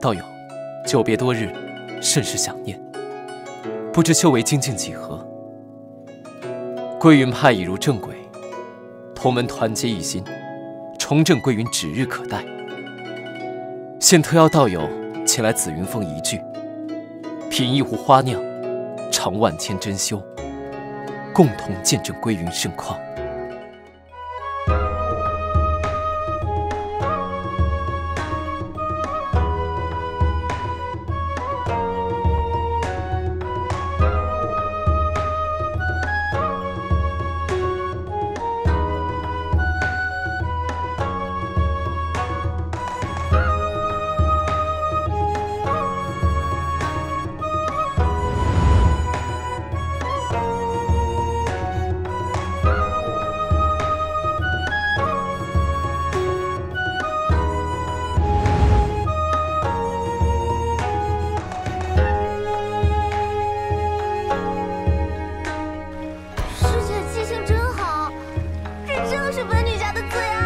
道友，久别多日，甚是想念。不知修为精进几何？归云派已入正轨，同门团结一心，重振归云指日可待。现特邀道友前来紫云峰一聚，品一壶花酿，尝万千珍馐，共同见证归云盛况。文女侠的罪！